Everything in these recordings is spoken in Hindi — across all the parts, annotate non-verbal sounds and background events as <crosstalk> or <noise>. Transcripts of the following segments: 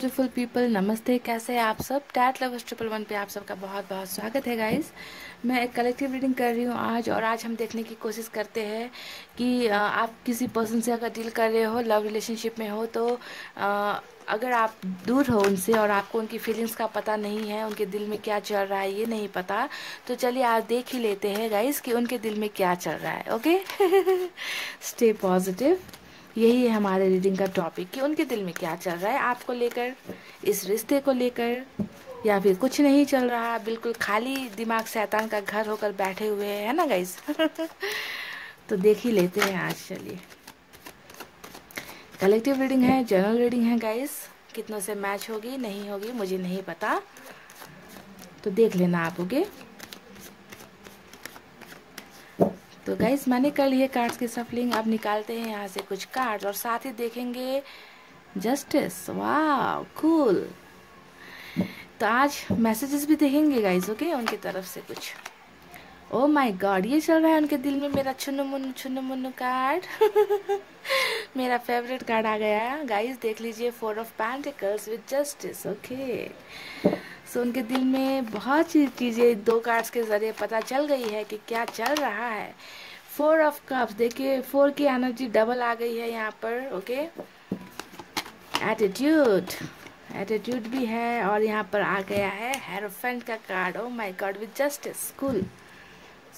ब्यूटीफुल पीपल नमस्ते, कैसे हैं आप सब? टैट लवर्स ट्रिपल वन पे आप सबका बहुत बहुत स्वागत है गाइस मैं एक कलेक्टिव रीडिंग कर रही हूँ आज, और आज हम देखने की कोशिश करते हैं कि आप किसी पर्सन से अगर डील कर रहे हो लव रिलेशनशिप में हो तो अगर आप दूर हो उनसे और आपको उनकी फीलिंग्स का पता नहीं है, उनके दिल में क्या चल रहा है, ये नहीं पता तो चलिए आज देख ही लेते हैं गाइस कि उनके दिल में क्या चल रहा है ओके स्टे पॉजिटिव यही है हमारे रीडिंग का टॉपिक कि उनके दिल में क्या चल रहा है, आपको लेकर, इस रिश्ते को लेकर, या फिर कुछ नहीं चल रहा, बिल्कुल खाली दिमाग शैतान का घर होकर बैठे हुए हैं, है ना गाइस <laughs> तो देख ही लेते हैं आज, चलिए। कलेक्टिव रीडिंग है जनरल रीडिंग है गाइस कितनों से मैच होगी, नहीं होगी, मुझे नहीं पता। तो देख लेना आप ओके तो गाइज़ मैंने कर लिए कार्ड्स की सफलिंग अब निकालते हैं यहाँ से कुछ कार्ड्स और साथ ही देखेंगे जस्टिस वाह कूल तो आज मैसेजेस भी देखेंगे गाइज़ ओके उनकी तरफ़ से कुछ। ओ माय गॉड ये चल रहा है उनके दिल में मेरा छुन्नु मुन्नु छुन्नु मुन्नु कार्ड <laughs> मेरा फेवरेट कार्ड आ गया है। गाइस देख लीजिए four of pentacles with justice okay so उनके दिल में बहुत सी चीज़ें, दो कार्ड्स के ज़रिए पता चल गई है कि क्या चल रहा है। फोर ऑफ़ कप्स देखिए फोर की एनर्जी डबल आ गई है यहाँ पर ओके एटीट्यूड एटीट्यूड भी है और यहाँ पर आ गया है हेरोफेंट का card oh my God with justice cool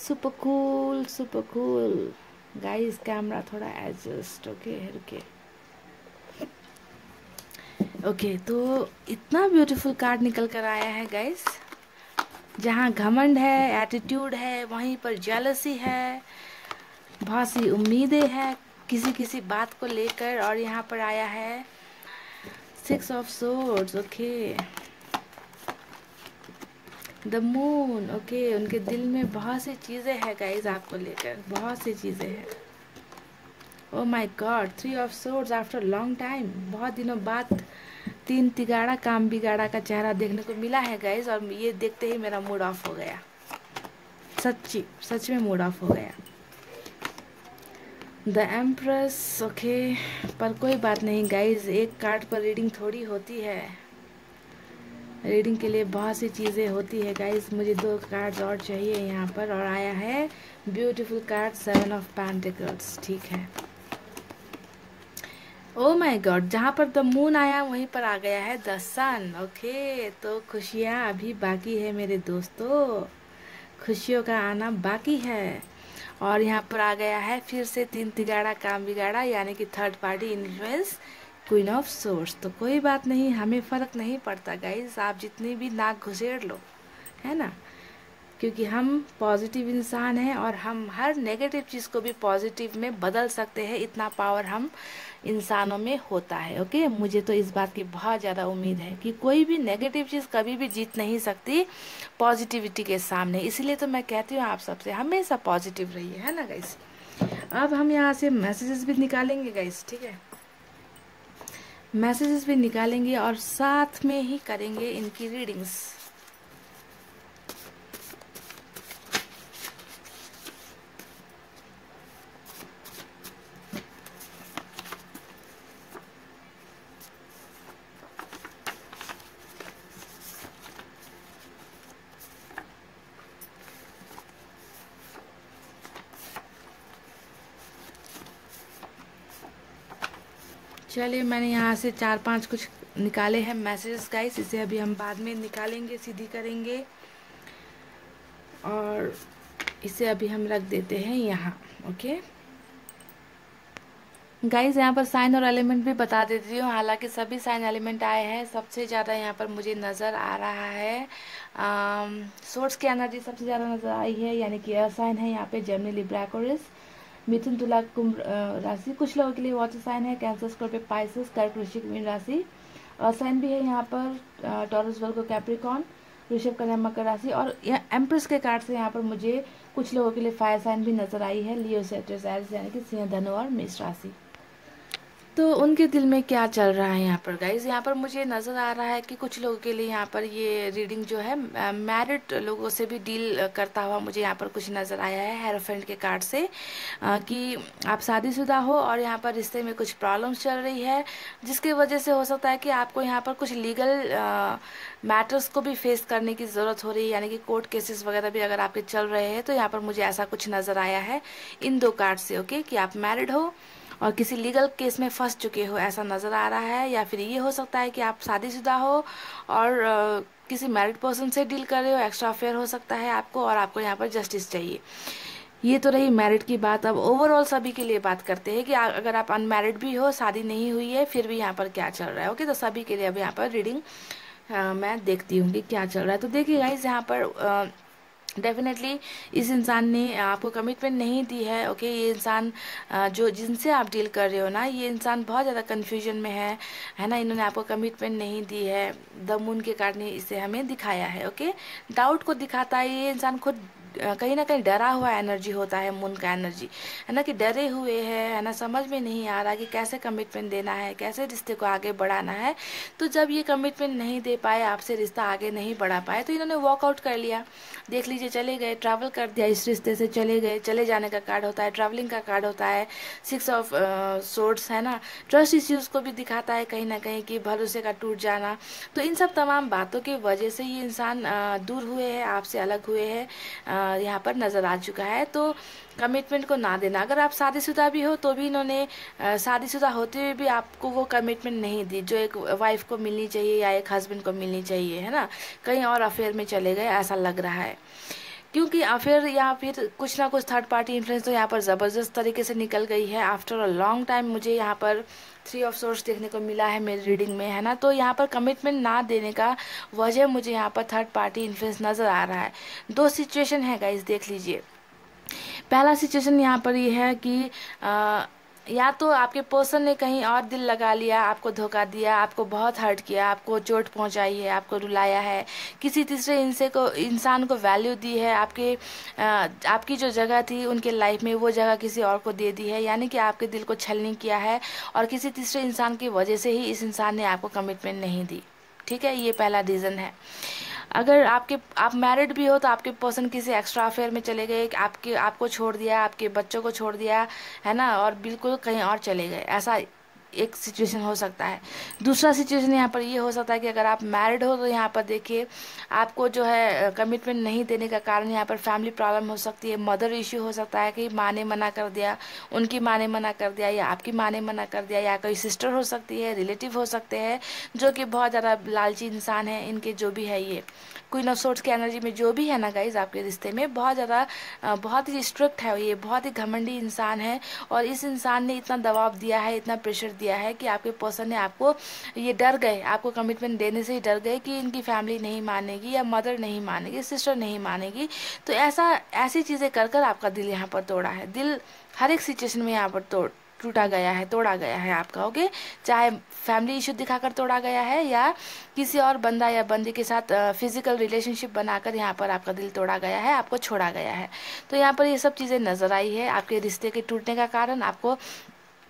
super cool super cool guys camera थोड़ा एडजस्ट ओके रुके ओके तो इतना ब्यूटीफुल कार्ड निकल कर आया है गाइस जहाँ घमंड है एटीट्यूड है, वहीं पर जेलसी है, बहुत सी उम्मीदें हैं किसी किसी बात को लेकर, और यहाँ पर आया है। Six of swords okay the moon okay उनके दिल में बहुत सी चीज़ें हैं गाइज़ आपको लेकर, बहुत सी चीज़ें हैं। ओ my God three of swords after long time बहुत दिनों बाद तीन तिगाड़ा, काम बिगाड़ा का चेहरा देखने को मिला है गाइज़ और ये देखते ही मेरा मूड ऑफ़ हो गया। सच्ची, सच में मूड ऑफ़ हो गया। द एम्प्रेस ओके पर कोई बात नहीं गाइज़ एक कार्ड पर रीडिंग थोड़ी होती है। रीडिंग के लिए बहुत सी चीज़ें होती है गाइज़ मुझे दो कार्ड्स और चाहिए यहाँ पर और आया है beautiful card seven of pentacles ठीक है. ओ माय गॉड जहाँ पर द मून आया, वहीं पर आ गया है द सन ओके तो खुशियाँ अभी बाकी है मेरे दोस्तों. खुशियों का आना बाकी है. और यहाँ पर आ गया है फिर से तीन तिगाड़ा, काम बिगाड़ा, यानी कि third party influence queen of swords तो कोई बात नहीं, हमें फ़र्क नहीं पड़ता गाइज़ आप जितनी भी नाक घुसेड़ लो, है ना? क्योंकि हम पॉजिटिव इंसान हैं और हम हर नेगेटिव चीज़ को भी पॉजिटिव में बदल सकते हैं, इतना पावर हम इंसानों में होता है ओके मुझे तो इस बात की बहुत ज़्यादा उम्मीद है कि कोई भी नेगेटिव चीज़ कभी भी जीत नहीं सकती पॉजिटिविटी के सामने। इसलिए तो मैं कहती हूँ, आप सबसे हमेशा पॉजिटिव रहिए, है ना गाइस अब हम यहाँ से मैसेजेस भी निकालेंगे गाइस ठीक है? मैसेजेस भी निकालेंगे और साथ में ही करेंगे इनकी रीडिंग्स। चलिए, मैंने यहाँ से चार पाँच कुछ निकाले हैं मैसेज गाइस इसे अभी हम बाद में निकालेंगे, सीधी करेंगे। और इसे अभी हम रख देते हैं यहाँ ओके गाइज़ यहाँ पर साइन और एलिमेंट भी बता देती हूँ। हालाँकि सभी साइन एलिमेंट आए हैं। सबसे ज़्यादा यहाँ पर मुझे नज़र आ रहा है सोर्स की एनर्जी सबसे ज़्यादा नज़र आई है, यानी कि एयर साइन है यहाँ पे जर्मनी लिब्राकोरिस मिथुन तुला कुंभ राशि। कुछ लोगों के लिए वाटर साइन है कैंसर स्कॉर्पियो पाइसिस कर्क, वृश्चिक मीन राशि। और साइन भी है यहाँ पर टॉरस वर्गो कैप्रिकॉन ऋषभ कन्या, मकर राशि। और एम्प्रेस के कार्ड से यहाँ पर मुझे कुछ लोगों के लिए फायर साइन भी नज़र आई है लियो सेटर्स यानी कि सिंह, धनु और मेष राशि। तो उनके दिल में क्या चल रहा है यहाँ पर गाइज़ यहाँ पर मुझे नज़र आ रहा है कि कुछ लोगों के लिए यहाँ पर ये रीडिंग जो है मैरिड लोगों से भी डील करता हुआ मुझे यहाँ पर कुछ नज़र आया है हेरोफेंट के कार्ड से आ, कि आप शादीशुदा हो और यहाँ पर रिश्ते में कुछ प्रॉब्लम्स चल रही है जिसकी वजह से हो सकता है कि आपको यहाँ पर कुछ लीगल मैटर्स को भी फेस करने की ज़रूरत हो रही है यानी कि कोर्ट केसेस वगैरह भी अगर आपके चल रहे हैं तो यहाँ पर मुझे ऐसा कुछ नज़र आया है इन दो कार्ड से ओके कि आप मैरिड हो और किसी लीगल केस में फंस चुके हो, ऐसा नज़र आ रहा है? या फिर ये हो सकता है कि आप शादीशुदा हो और किसी मैरिड पर्सन से डील कर रहे हो एक्स्ट्रा अफेयर हो सकता है आपको और आपको यहाँ पर जस्टिस चाहिए। ये तो रही मैरिड की बात। अब ओवरऑल सभी के लिए बात करते हैं कि अगर आप अनमैरिड भी हो, शादी नहीं हुई है, फिर भी यहाँ पर क्या चल रहा है? ओके तो सभी के लिए अब यहाँ पर रीडिंग मैं देखती हूँ कि क्या चल रहा है। तो देखिए गाइज़ यहाँ पर डेफिनेटली इस इंसान ने आपको कमिटमेंट नहीं दी है ओके ये इंसान जो जिनसे आप डील कर रहे हो ना, ये इंसान बहुत ज़्यादा कन्फ्यूज़न में है है ना? इन्होंने आपको कमिटमेंट नहीं दी है द मून के कारण इसे हमें दिखाया है ओके डाउट को दिखाता है, ये इंसान खुद कहीं ना कहीं डरा हुआ एनर्जी होता है मून का एनर्जी है ना कि डरे हुए हैं, है ना, समझ में नहीं आ रहा कि कैसे कमिटमेंट देना है, कैसे रिश्ते को आगे बढ़ाना है। तो जब ये कमिटमेंट नहीं दे पाए, आपसे रिश्ता आगे नहीं बढ़ा पाए तो इन्होंने वॉकआउट कर लिया। देख लीजिए, चले गए ट्रैवल कर दिया इस रिश्ते से, चले गए। चले जाने का कार्ड होता है ट्रैवलिंग का कार्ड होता है। सिक्स ऑफ़ सोर्ट्स है ना? ट्रस्ट इश्यूज़ को भी दिखाता है कहीं ना कहीं कि भरोसे का टूट जाना। तो इन सब तमाम बातों की वजह से ये इंसान दूर हुए हैं, आपसे अलग हुए हैं। यहाँ पर नज़र आ चुका है तो कमिटमेंट को ना देना। अगर आप शादीशुदा भी हो तो भी इन्होंने शादीशुदा होते हुए भी आपको वो कमिटमेंट नहीं दी, जो एक वाइफ को मिलनी चाहिए या एक हस्बैंड को मिलनी चाहिए, है ना? कहीं और अफेयर में चले गए, ऐसा लग रहा है। क्योंकि अफेयर या फिर कुछ ना कुछ थर्ड पार्टी इन्फ्लुएंस तो यहाँ पर ज़बरदस्त तरीके से निकल गई है। आफ्टर अ लॉन्ग टाइम मुझे यहाँ पर थ्री ऑफ़ सोर्स देखने को मिला है मेरी रीडिंग में है ना? तो यहाँ पर कमिटमेंट ना देने का वजह मुझे यहाँ पर थर्ड पार्टी इन्फ्लुएंस नज़र आ रहा है। दो सिचुएशन है गाइज़ देख लीजिए। पहला सिचुएशन यहाँ पर ये यह है कि आ, या तो आपके पर्सन ने कहीं और दिल लगा लिया, आपको धोखा दिया, आपको बहुत हर्ट किया, आपको चोट पहुंचाई है, आपको रुलाया है, किसी तीसरे इंसे को, इंसान को वैल्यू दी है, आपके आपकी जो जगह थी उनके लाइफ में, वो जगह किसी और को दे दी है, यानी कि आपके दिल को छलनी किया है और किसी तीसरे इंसान की वजह से ही इस इंसान ने आपको कमिटमेंट नहीं दी। ठीक है? ये पहला रीज़न है। अगर आपके, आप मैरिड भी हो तो आपके पर्सन किसी एक्स्ट्रा अफेयर में चले गए आपके, आपको छोड़ दिया, आपके बच्चों को छोड़ दिया, है ना? और बिल्कुल कहीं और चले गए। ऐसा एक सिचुएशन हो सकता है। दूसरा सिचुएशन यहाँ पर ये हो सकता है कि अगर आप मैरिड हो तो यहाँ पर देखिए, आपको जो है कमिटमेंट नहीं देने का कारण यहाँ पर फैमिली प्रॉब्लम हो सकती है मदर इश्यू हो सकता है कि माँ ने मना कर दिया, उनकी माँ ने मना कर दिया या आपकी माँ ने मना कर दिया या कोई सिस्टर हो सकती है रिलेटिव हो सकते हैं, जो कि बहुत ज़्यादा लालची इंसान है, इनके जो भी है ये। क्वीन ऑफ़ सोर्ट्स की एनर्जी में जो भी है ना गाइज़ आपके रिश्ते में, बहुत ज़्यादा बहुत ही स्ट्रिक्ट है ये, बहुत ही घमंडी इंसान है और इस इंसान ने इतना दबाव दिया है, इतना प्रेशर दिया है कि आपके पर्सन ने आपको ये डर गए, आपको कमिटमेंट देने से ही डर गए कि इनकी फैमिली नहीं मानेगी या मदर नहीं मानेगी सिस्टर नहीं मानेगी। तो ऐसा, ऐसी चीज़ें कर कर आपका दिल यहाँ पर तोड़ा है। दिल हर एक सिचुएशन में यहाँ पर तोड़ टूटा गया है, तोड़ा गया है आपका ओके चाहे फैमिली इशू दिखाकर तोड़ा गया है या किसी और बंदा या बंदी के साथ फ़िज़िकल रिलेशनशिप बनाकर यहाँ पर आपका दिल तोड़ा गया है, आपको छोड़ा गया है। तो यहाँ पर ये सब चीज़ें नज़र आई है, आपके रिश्ते के टूटने का कारण, आपको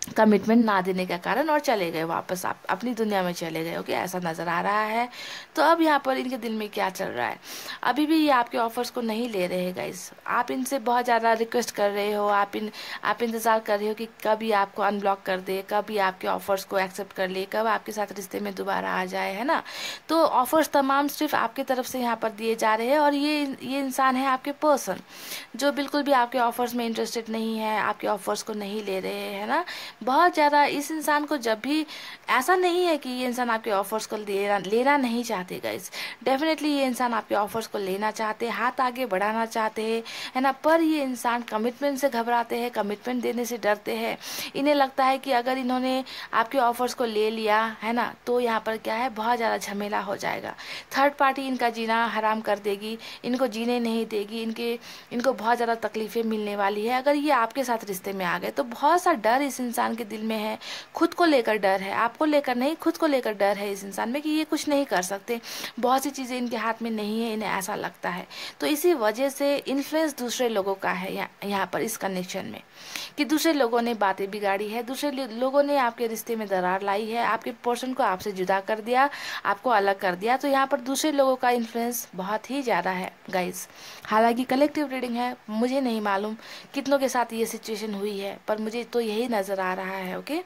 कमिटमेंट ना देने का कारण और चले गए वापस आप, अपनी दुनिया में चले गए ओके ऐसा नज़र आ रहा है। तो अब यहाँ पर इनके दिल में क्या चल रहा है? अभी भी ये आपके ऑफर्स को नहीं ले रहे हैं आप इनसे बहुत ज़्यादा रिक्वेस्ट कर रहे हो, आप इन, आप इंतज़ार कर रहे हो कि कब ये आपको अनब्लॉक कर दे, कब ये आपके ऑफर्स को एक्सेप्ट कर ले, कब आपके साथ रिश्ते में दोबारा आ जाए, है ना? तो ऑफर्स तमाम सिर्फ़ आपकी तरफ़ से यहाँ पर दिए जा रहे हैं और ये ये इंसान है आपके पर्सन जो बिल्कुल भी आपके ऑफर्स में इंटरेस्टेड नहीं है, आपके ऑफर्स को नहीं ले रहे हैं ना? बहुत ज़्यादा इस इंसान को जब भी ऐसा नहीं है कि ये इंसान आपके ऑफर्स को लेना लेना नहीं चाहते गाइस डेफिनेटली ये इंसान आपके ऑफर्स को लेना चाहते हैं, हाथ आगे बढ़ाना चाहते हैं, है ना? पर ये इंसान कमिटमेंट से घबराते हैं कमिटमेंट देने से डरते हैं. इन्हें लगता है कि अगर इन्होंने आपके ऑफर्स को ले लिया, है ना? तो यहाँ पर क्या है? बहुत ज़्यादा झमेला हो जाएगा. थर्ड पार्टी इनका जीना हराम कर देगी, इनको जीने नहीं देगी, इनके, इनको बहुत ज़्यादा तकलीफ़ें मिलने वाली है. अगर ये आपके साथ रिश्ते में आ गए तो बहुत सा डर इस इंसान इंसान के दिल में है, खुद को लेकर डर है, आपको लेकर नहीं, खुद को लेकर डर है इस इंसान में कि ये कुछ नहीं कर सकते। बहुत सी चीज़ें इनके हाथ में नहीं है, इन्हें ऐसा लगता है। तो इसी वजह से इन्फ्लुएंस दूसरे लोगों का है यहाँ पर इस कनेक्शन में कि दूसरे लोगों ने बातें बिगाड़ी है, दूसरे लोगों ने आपके रिश्ते में दरार लाई है, आपके पर्सन को आपसे जुदा कर दिया, आपको अलग कर दिया। तो यहाँ पर दूसरे लोगों का इन्फ्लुएंस बहुत ही ज़्यादा है गाइस हालाँकि कलेक्टिव रीडिंग है, मुझे नहीं मालूम कितनों के साथ ये सिचुएशन हुई है, पर मुझे तो यही नज़र आ रहा है ओके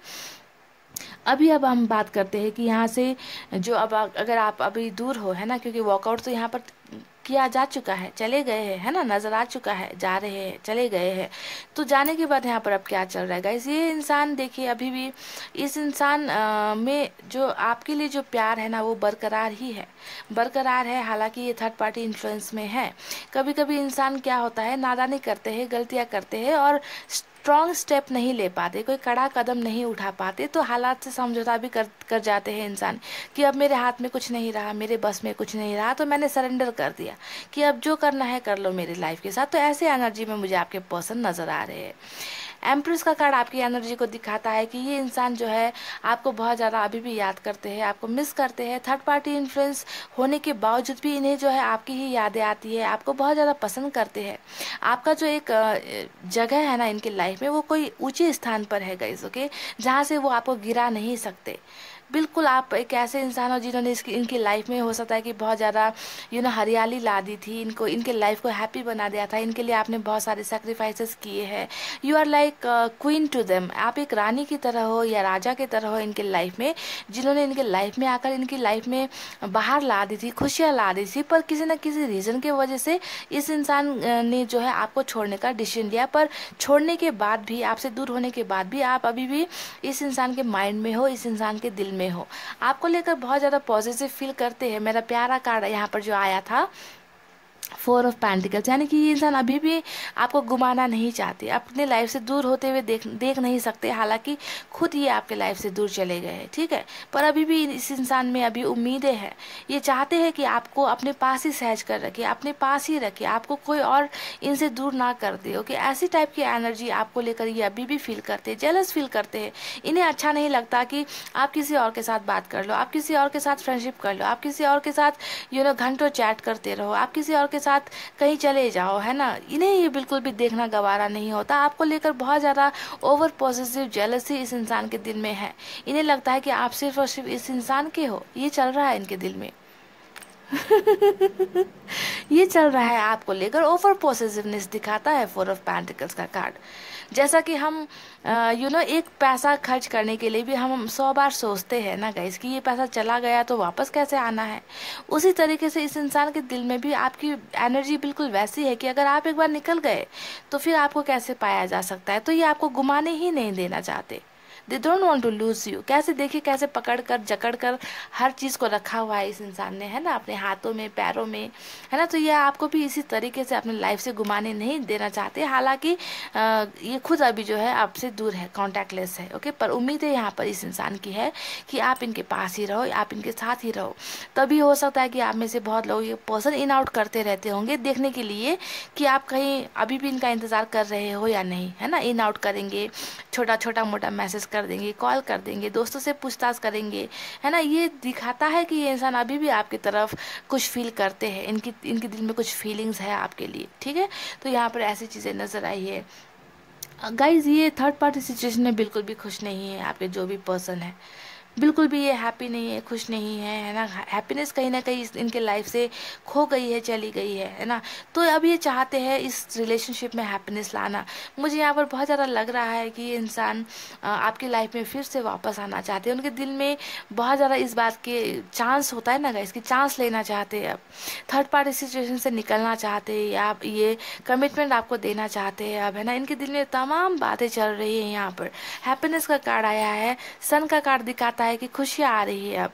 अभी अब हम बात करते हैं कि यहाँ से जो अब अगर आप अभी दूर हो, है ना? क्योंकि वॉकआउट तो यहाँ पर किया जा चुका है, चले गए हैं, है ना? नज़र आ चुका है, जा रहे हैं, चले गए हैं। तो जाने के बाद यहाँ पर अब क्या चल रहा है? गाइस ये इंसान देखिए, अभी भी इस इंसान में जो आपके लिए जो प्यार है ना, वो बरकरार ही है। बरकरार है, हालाँकि ये थर्ड पार्टी इन्फ्लुएंस में है। कभी कभी इंसान क्या होता है? नादानी करते हैं, गलतियाँ करते हैं और स्ट्रॉन्ग स्टेप नहीं ले पाते, कोई कड़ा कदम नहीं उठा पाते तो हालात से समझौता भी कर कर जाते हैं इंसान कि अब मेरे हाथ में कुछ नहीं रहा, मेरे बस में कुछ नहीं रहा तो मैंने सरेंडर कर दिया कि अब जो करना है कर लो मेरी लाइफ के साथ। तो ऐसे एनर्जी में मुझे आपके पर्सन नज़र आ रहे हैं। एम्प्रेस का कार्ड आपकी एनर्जी को दिखाता है कि ये इंसान जो है, आपको बहुत ज़्यादा अभी भी याद करते हैं, आपको मिस करते हैं। थर्ड पार्टी इन्फ्लुएंस होने के बावजूद भी इन्हें जो है आपकी ही यादें आती है, आपको बहुत ज़्यादा पसंद करते हैं। आपका जो एक जगह है ना इनकी लाइफ में, वो कोई ऊँचे स्थान पर है गई ओके जहाँ से वो आपको गिरा नहीं सकते। बिल्कुल आप एक ऐसे इंसान हो जिन्होंने इसकी, इनकी लाइफ में हो सकता है कि बहुत ज़्यादा यू नो हरियाली ला दी थी, इनको, इनके लाइफ को हैप्पी बना दिया था, इनके लिए आपने बहुत सारे सेक्रीफाइसेस किए हैं। You are like queen to them आप एक रानी की तरह हो या राजा की तरह हो इनके लाइफ में, जिन्होंने इनके लाइफ में आकर इनकी लाइफ में बाहर ला दी थी, खुशियाँ ला दी थी, पर किसी न किसी रीज़न की वजह से इस इंसान ने जो है आपको छोड़ने का डिसीज़न लिया पर छोड़ने के बाद भी, आपसे दूर होने के बाद भी आप अभी भी इस इंसान के माइंड में हो, इस इंसान के दिल में हो। आपको लेकर बहुत ज़्यादा पॉजिटिव फील करते हैं। मेरा प्यारा कार्ड यहाँ पर जो आया था फोर ऑफ़ पैंटिकल्स यानी कि ये इंसान अभी भी आपको घुमाना नहीं चाहते, अपने लाइफ से दूर होते हुए देख देख नहीं सकते, हालाँकि खुद ये आपके लाइफ से दूर चले गए हैं, ठीक है? पर अभी भी इस इंसान में अभी उम्मीदें हैं। ये चाहते हैं कि आपको अपने पास ही सहज कर रखे, अपने पास ही रखे, आपको कोई और इनसे दूर ना कर दे, ओके? ऐसी टाइप की एनर्जी आपको लेकर ये अभी भी फील करते हैं जेलस फील करते हैं। इन्हें अच्छा नहीं लगता कि आप किसी और के साथ बात कर लो, आप किसी और के साथ फ्रेंडशिप कर लो, आप किसी और के साथ यू नो घंटों चैट करते रहो, आप किसी और के साथ कहीं चले जाओ, है ना? इन्हें ये बिल्कुल भी देखना गवारा नहीं होता। आपको लेकर बहुत ज़्यादा ओवर पॉजिटिव जेलसी इस इंसान के दिल में है। इन्हें लगता है कि आप सिर्फ़ और सिर्फ़ इस इंसान के हो। ये चल रहा है इनके दिल में। <laughs> ये चल रहा है आपको लेकर ओवर पॉजिटिवनेस दिखाता है फोर ऑफ़ पैंटिकल्स का कार्ड जैसा कि हम यू नो एक पैसा खर्च करने के लिए भी हम सौ बार सोचते हैं ना गाइस कि ये पैसा चला गया तो वापस कैसे आना है? उसी तरीके से इस इंसान के दिल में भी आपकी एनर्जी बिल्कुल वैसी है कि अगर आप एक बार निकल गए तो फिर आपको कैसे पाया जा सकता है? तो ये आपको घुमाने ही नहीं देना चाहते। They don't want to lose you कैसे देखिए कैसे पकड़ कर जकड़ कर हर चीज़ को रखा हुआ है इस इंसान ने, है ना? अपने हाथों में, पैरों में, है ना? तो ये आपको भी इसी तरीके से अपने लाइफ से घुमाने नहीं देना चाहते। हालाँकि ये खुद अभी जो है आपसे दूर है कॉन्टैक्टलेस है ओके पर उम्मीद है यहाँ पर इस इंसान की है कि आप इनके पास ही रहो, आप इनके साथ ही रहो। तभी हो सकता है कि आप में से बहुत लोग ये पर्सन इन आउट करते रहते होंगे, देखने के लिए कि आप कहीं अभी भी इनका इंतज़ार कर रहे हो या नहीं, है ना? इन आउट करेंगे छोटा छोटा मोटा मैसेज कर देंगे, कॉल कर देंगे, दोस्तों से पूछताछ करेंगे, है ना? ये दिखाता है कि ये इंसान अभी भी आपकी तरफ़ कुछ फील करते हैं। इनकी, इनके दिल में कुछ फीलिंग्स है आपके लिए, ठीक है? तो यहाँ पर ऐसी चीज़ें नज़र आई है। गाइज़ ये थर्ड पार्टी सिचुएशन में बिल्कुल भी खुश नहीं है, आपके जो भी पर्सन है। बिल्कुल भी ये हैप्पी नहीं है, खुश नहीं है है ना? हैप्पीनेस कहीं ना कहीं इनके लाइफ से खो गई है, चली गई है है ना? तो अब ये चाहते हैं इस रिलेशनशिप में हैप्पीनेस लाना। मुझे यहाँ पर बहुत ज़्यादा लग रहा है कि ये इंसान आपकी लाइफ में फिर से वापस आना चाहते हैं। उनके दिल में बहुत ज़्यादा इस बात के चांस होता है ना इसकी चांस लेना चाहते हैं। अब थर्ड पार्टी सिचुएशन से निकलना चाहते हैं, या ये कमिटमेंट आपको देना चाहते हैं अब, है ना? इनके दिल में तमाम बातें चल रही हैं यहाँ पर। हैप्पीनेस का कार्ड आया है सन का कार्ड दिखाता है कि खुशियाँ आ रही है अब।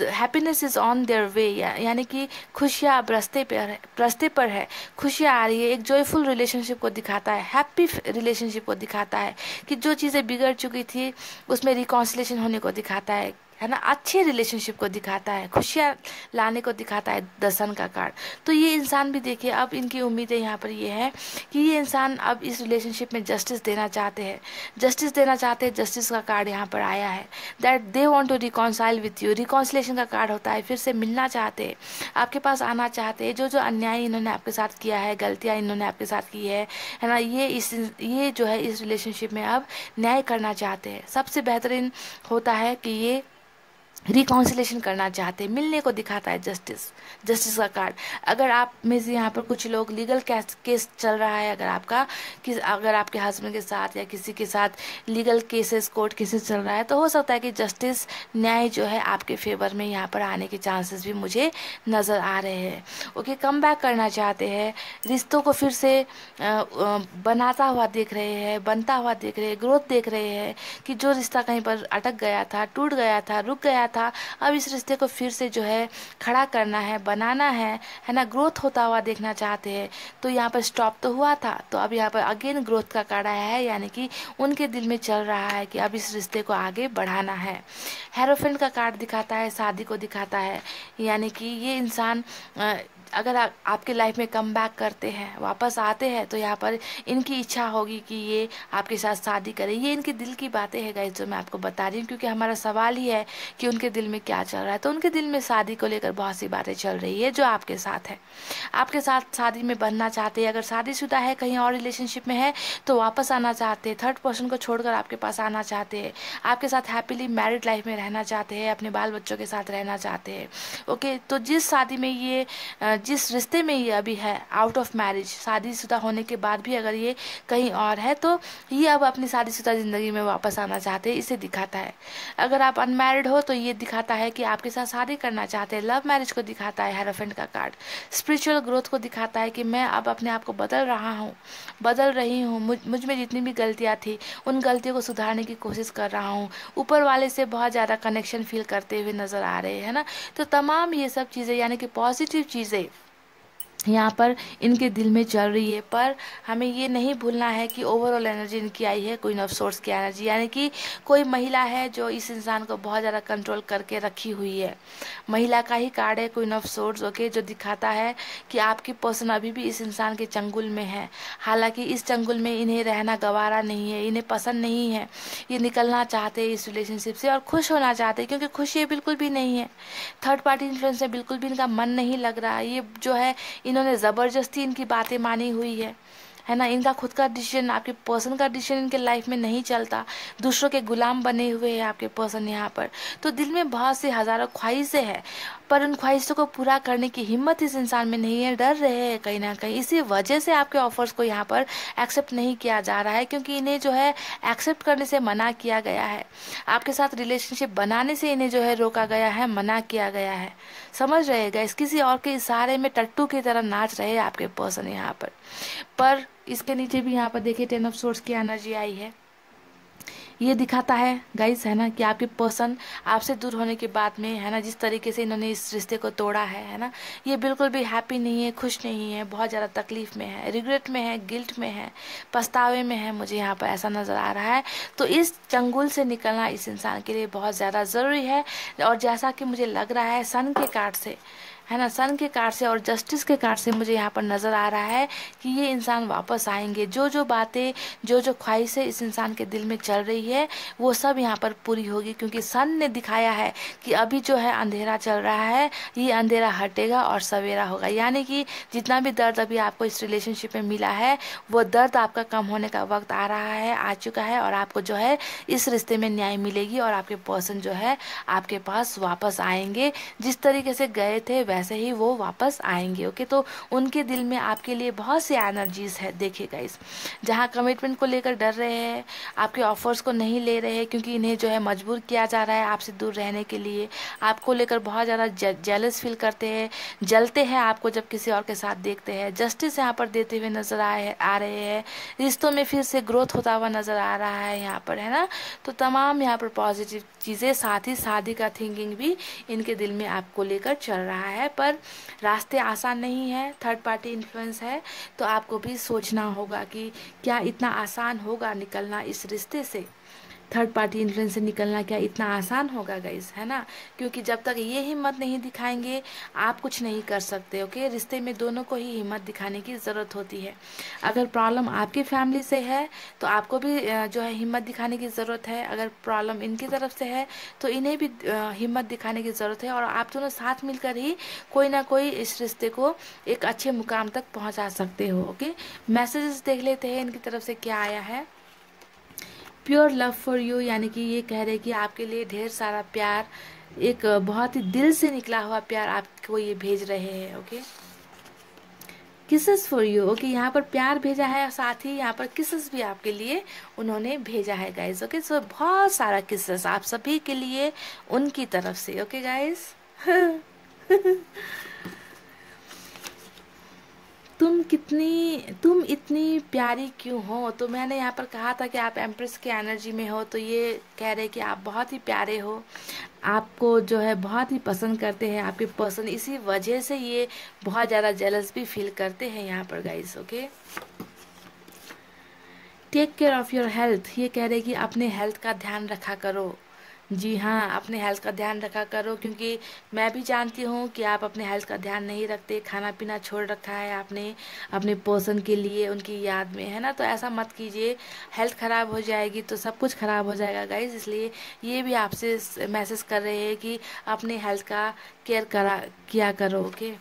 Happiness is on their way यानी कि खुशियाँ अब रस्ते पर रस्ते पर है। खुशियाँ आ रही है, एक जॉयफुल रिलेशनशिप को दिखाता है हैप्पी रिलेशनशिप को दिखाता है कि जो चीज़ें बिगड़ चुकी थी, उसमें रिकॉन्सिलेशन होने को दिखाता है। है ना, अच्छे रिलेशनशिप को दिखाता है, खुशियाँ लाने को दिखाता है दर्शन का कार्ड। तो ये इंसान भी देखिए, अब इनकी उम्मीदें यहाँ पर ये है कि ये इंसान अब इस रिलेशनशिप में जस्टिस देना चाहते हैं। जस्टिस देना चाहते हैं जस्टिस का कार्ड यहाँ पर आया है। That they want to reconcile with you reconciliation का कार्ड होता है, फिर से मिलना चाहते हैं। आपके पास आना चाहते हैं, जो जो अन्याय इन्होंने आपके साथ किया है, गलतियाँ इन्होंने आपके साथ की है है ना, ये इस, ये जो है इस रिलेशनशिप में अब न्याय करना चाहते हैं। सबसे बेहतरीन होता है कि ये रिकॉन्सिलेशन करना चाहते हैं, मिलने को दिखाता है जस्टिस जस्टिस का कार्ड अगर आप में से यहाँ पर कुछ लोग लीगल केस केस चल रहा है, अगर आपका कि अगर आपके हस्बैंड के साथ या किसी के साथ लीगल केसेस कोर्ट केसेस चल रहा है तो हो सकता है कि जस्टिस न्याय जो है आपके फेवर में यहाँ पर आने के चांसेस भी मुझे नज़र आ रहे हैं. ओके कम बैक करना चाहते हैं. रिश्तों को फिर से बनाता हुआ देख रहे हैं, बनता हुआ देख रहे हैं ग्रोथ देख रहे हैं कि जो रिश्ता कहीं पर अटक गया था, टूट गया था, रुक गया था। अब इस रिश्ते को फिर से जो है खड़ा करना है, बनाना है है ना? ग्रोथ होता हुआ देखना चाहते हैं। तो यहाँ पर स्टॉप तो हुआ था। तो अब यहाँ पर अगेन ग्रोथ का आया है, यानी कि उनके दिल में चल रहा है कि अब इस रिश्ते को आगे बढ़ाना है। हेरोफेंट का कार्ड दिखाता है, शादी को दिखाता है। यानी कि ये इंसान अगर आ, आपके लाइफ में कम बैक करते हैं वापस आते हैं तो यहाँ पर इनकी इच्छा होगी कि ये आपके साथ शादी करें। ये इनके दिल की बातें हैं गाइज़ जो मैं आपको बता रही हूँ क्योंकि हमारा सवाल ही है कि उनके दिल में क्या चल रहा है। तो उनके दिल में शादी को लेकर बहुत सी बातें चल रही है जो आपके साथ है। आपके साथ शादी में बनना चाहते हैं अगर शादीशुदा है कहीं और रिलेशनशिप में है तो वापस आना चाहते हैं। थर्ड पर्सन को छोड़कर आपके पास आना चाहते हैं। आपके साथ हैप्पीली मैरिड लाइफ में रहना चाहते हैं अपने बाल बच्चों के साथ रहना चाहते हैं। ओके तो जिस शादी में ये जिस रिश्ते में ये अभी है आउट ऑफ़ मैरिज शादीशुदा होने के बाद भी अगर ये कहीं और है तो ये अब अपनी शादीशुदा ज़िंदगी में वापस आना चाहते हैं, इसे दिखाता है। अगर आप अनमैरिड हो तो ये दिखाता है कि आपके साथ शादी करना चाहते हैं लव मैरिज को दिखाता है हेरोफेंट का कार्ड स्पिरिचुअल ग्रोथ को दिखाता है कि मैं अब अपने आप को बदल रहा हूँ, बदल रही हूँ, मुझमें जितनी भी गलतियाँ थी, उन गलतियों को सुधारने की कोशिश कर रहा हूँ। ऊपर वाले से बहुत ज़्यादा कनेक्शन फील करते हुए नज़र आ रहे हैं ना? तो तमाम ये सब चीज़ें, यानी कि पॉजिटिव चीज़ें यहाँ पर इनके दिल में चल रही है, पर हमें ये नहीं भूलना है कि ओवरऑल एनर्जी इनकी आई है क्वीन ऑफ़ सोर्स की एनर्जी यानी कि कोई महिला है जो इस इंसान को बहुत ज़्यादा कंट्रोल करके रखी हुई है। महिला का ही कार्ड है क्वीन ऑफ़ सोर्स ओके जो दिखाता है कि आपकी पर्सन अभी भी इस इंसान के चंगुल में है। हालाँकि इस चंगुल में इन्हें रहना गवारा नहीं है, इन्हें पसंद नहीं है, ये निकलना चाहते हैं इस रिलेशनशिप से और खुश होना चाहते हैं, क्योंकि खुशी बिल्कुल भी नहीं है। थर्ड पार्टी इन्फ्लुएंस में बिल्कुल भी इनका मन नहीं लग रहा, ये जो है इन्होंने ज़बरदस्ती इनकी बातें मानी हुई है। है ना? इनका खुद का डिसीज़न आपके पर्सन का डिसीज़न इनके लाइफ में नहीं चलता। दूसरों के गुलाम बने हुए हैं आपके पर्सन यहाँ पर। तो दिल में बहुत से हज़ारों ख्वाहिशें हैं। पर उन ख्वाहिशों को पूरा करने की हिम्मत इस इंसान में नहीं है, डर रहे हैं कहीं ना कहीं। इसी वजह से आपके ऑफर्स को यहाँ पर एक्सेप्ट नहीं किया जा रहा है, क्योंकि इन्हें जो है एक्सेप्ट करने से मना किया गया है। आपके साथ रिलेशनशिप बनाने से इन्हें जो है रोका गया है, मना किया गया है। समझ रहेगा इस किसी और के इशारे में टट्टू की तरह नाच रहे आपके पर्सन यहाँ पर। पर इसके नीचे भी यहाँ पर देखिए टेन ऑफ़ सोर्स की एनर्जी आई है। ये दिखाता है गाइस है ना, कि आपके पर्सन आपसे दूर होने के बाद में, है ना, जिस तरीके से इन्होंने इस रिश्ते को तोड़ा है है ना, ये बिल्कुल भी हैप्पी नहीं है, खुश नहीं है, बहुत ज़्यादा तकलीफ़ में है रिग्रेट में है गिल्ट में है, पछतावे में है, मुझे यहाँ पर ऐसा नज़र आ रहा है। तो इस चंगुल से निकलना इस इंसान के लिए बहुत ज़्यादा ज़रूरी है और जैसा कि मुझे लग रहा है, सन के कार्ड से है ना? सन के कार्ड से और जस्टिस के कार्ड से मुझे यहाँ पर नज़र आ रहा है कि ये इंसान वापस आएँगे। जो जो बातें जो जो ख्वाहिशें इस इंसान के दिल में चल रही है, वो सब यहाँ पर पूरी होगी क्योंकि सन ने दिखाया है कि अभी जो है अंधेरा चल रहा है, ये अंधेरा हटेगा और सवेरा होगा। यानी कि जितना भी दर्द अभी आपको इस रिलेशनशिप में मिला है, वो दर्द आपका कम होने का वक्त आ रहा है, आ चुका है और आपको जो है इस रिश्ते में न्याय मिलेगी और आपके पर्सन जो है आपके पास वापस आएँगे। जिस तरीके से गए थे वैसे ही वो वापस आएँगे, ओके? तो उनके दिल में आपके लिए बहुत सी एनर्जीज है देखिएगा इस जहाँ कमिटमेंट को लेकर डर रहे हैं, आपके ऑफर्स को नहीं ले रहे हैं, क्योंकि इन्हें जो है मजबूर किया जा रहा है आपसे दूर रहने के लिए। आपको लेकर बहुत ज़्यादा जेलस फील करते हैं, जलते हैं आपको जब किसी और के साथ देखते हैं। जस्टिस यहाँ पर देते हुए नज़र आए आ रहे हैं। रिश्तों में फिर से ग्रोथ होता हुआ नज़र आ रहा है यहाँ पर, है ना? तो तमाम यहाँ पर पॉजिटिव चीज़ें, साथ ही शादी का थिंकिंग भी इनके दिल में आपको लेकर चल रहा है। पर रास्ते आसान नहीं है थर्ड पार्टी इन्फ्लुएंस है तो आपको भी सोचना होगा कि क्या इतना आसान होगा निकलना इस रिश्ते से। थर्ड पार्टी इन्फ्लुएंस से निकलना क्या इतना आसान होगा गाइस है ना? क्योंकि जब तक ये हिम्मत नहीं दिखाएँगे, आप कुछ नहीं कर सकते ओके रिश्ते में दोनों को ही हिम्मत दिखाने की ज़रूरत होती है। अगर प्रॉब्लम आपकी फैमिली से है तो आपको भी जो है हिम्मत दिखाने की ज़रूरत है। अगर प्रॉब्लम इनकी तरफ़ से है तो इन्हें भी हिम्मत दिखाने की ज़रूरत है और आप दोनों साथ मिलकर ही कोई ना कोई इस रिश्ते को एक अच्छे मुकाम तक पहुँचा सकते हो ओके मैसेजेस देख लेते हैं इनकी तरफ़ से क्या आया है। प्योर लव फॉर यू यानी कि ये कह रहे कि आपके लिए ढेर सारा प्यार, एक बहुत ही दिल से निकला हुआ प्यार आपको ये भेज रहे हैं okay kisses for you okay यहाँ पर प्यार भेजा है, साथ ही यहाँ पर किसेस भी आपके लिए उन्होंने भेजा है गाइज़ ओके सो बहुत सारा किसेस आप सभी के लिए उनकी तरफ़ से ओके गाइज़ <laughs> तुम कितनी, तुम इतनी प्यारी क्यों हो? तो मैंने यहाँ पर कहा था कि आप एम्प्रेस के एनर्जी में हो तो ये कह रहे कि आप बहुत ही प्यारे हो। आपको जो है बहुत ही पसंद करते हैं, आपके पर्सन इसी वजह से ये बहुत ज़्यादा जेलस भी फील करते हैं यहाँ पर guys okay take care of your health ये कह रहे कि अपने हेल्थ का ध्यान रखा करो। जी हाँ अपने हेल्थ का ध्यान रखा करो, क्योंकि मैं भी जानती हूँ कि आप अपने हेल्थ का ध्यान नहीं रखते खाना पीना छोड़ रखा है आपने, अपने पोषण के लिए, उनकी याद में, है ना? तो ऐसा मत कीजिए हेल्थ ख़राब हो जाएगी तो सब कुछ ख़राब हो जाएगा गाइज़ इसलिए ये भी आपसे मैसेज कर रहे हैं कि अपने हेल्थ का केयर करा, किया करो okay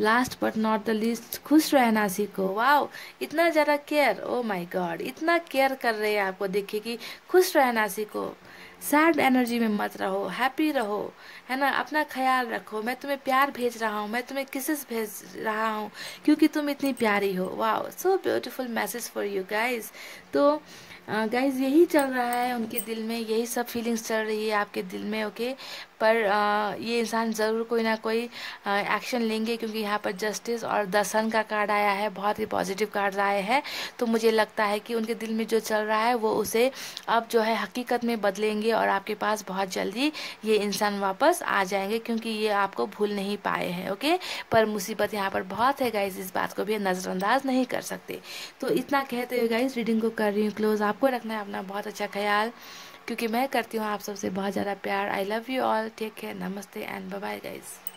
last but not the least खुश रहना सीखो। वाओ इतना ज़्यादा केयर ओ माय गॉड इतना केयर कर रहे हैं आपको देखिए कि खुश रहना सीखो। सैड एनर्जी में मत रहो हैप्पी रहो। है ना? अपना ख्याल रखो। मैं तुम्हें प्यार भेज रहा हूँ मैं तुम्हें किसेस भेज रहा हूँ क्योंकि तुम इतनी प्यारी हो। वाह so beautiful message for you guys तो गाइज़ uh, यही चल रहा है उनके दिल में यही सब फीलिंग्स चल रही है आपके दिल में ओके okay? पर uh, ये इंसान ज़रूर कोई ना कोई एक्शन uh, लेंगे क्योंकि यहाँ पर जस्टिस और द सन का कार्ड आया है बहुत ही पॉजिटिव कार्ड आए हैं। तो मुझे लगता है कि उनके दिल में जो चल रहा है वो उसे अब जो है हकीकत में बदलेंगे और आपके पास बहुत जल्दी ये इंसान वापस आ जाएँगे क्योंकि ये आपको भूल नहीं पाए हैं, ओके? पर मुसीबत यहाँ पर बहुत है गाइज़ इस बात को भी नज़रअंदाज नहीं कर सकते। तो इतना कहते हुए गाइज़ रीडिंग को कर रही हूँ क्लोज आपको रखना है अपना बहुत अच्छा ख्याल, क्योंकि मैं करती हूँ आप सबसे बहुत ज़्यादा प्यार। I love you all take care नमस्ते एंड बाय गाइज़